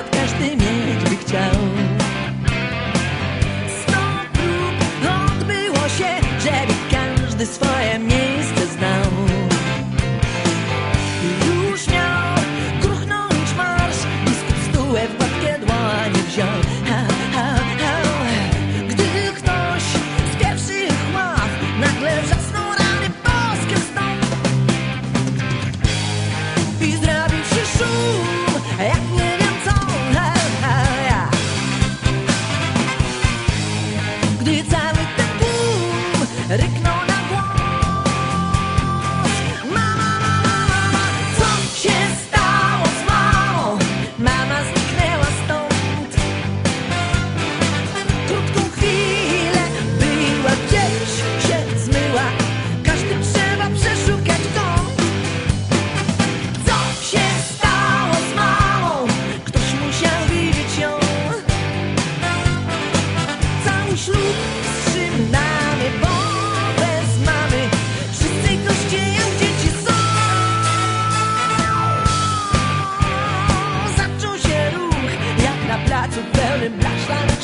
от каждой медь бегтял.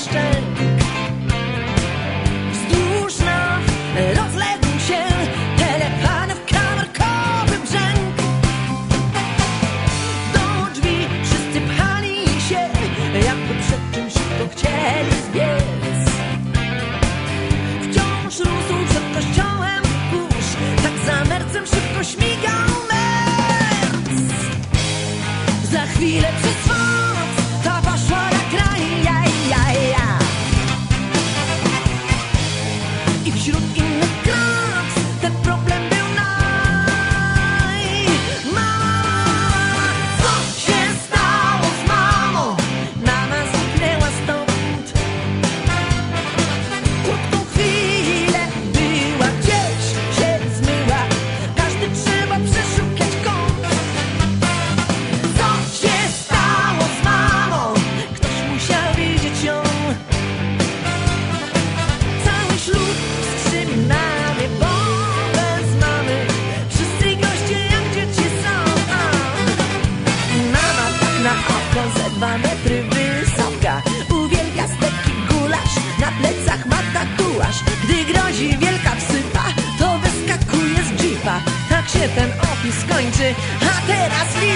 stay. dwa metry wysoka Uwielbia steki gulasz, na plecach ma tatuaż. Gdy grozi wielka wsypa, to wyskakuje z jeepa. Tak się ten opis kończy, a teraz liczy